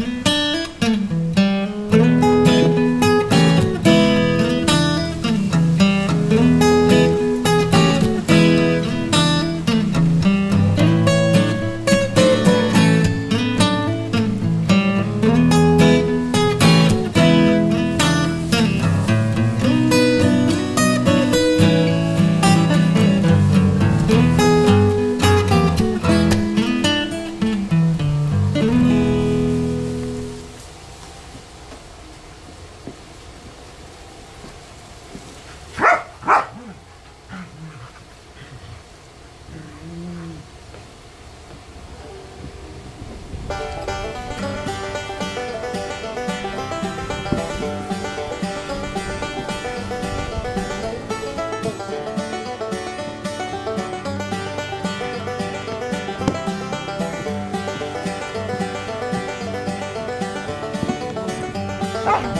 Ah! Ah!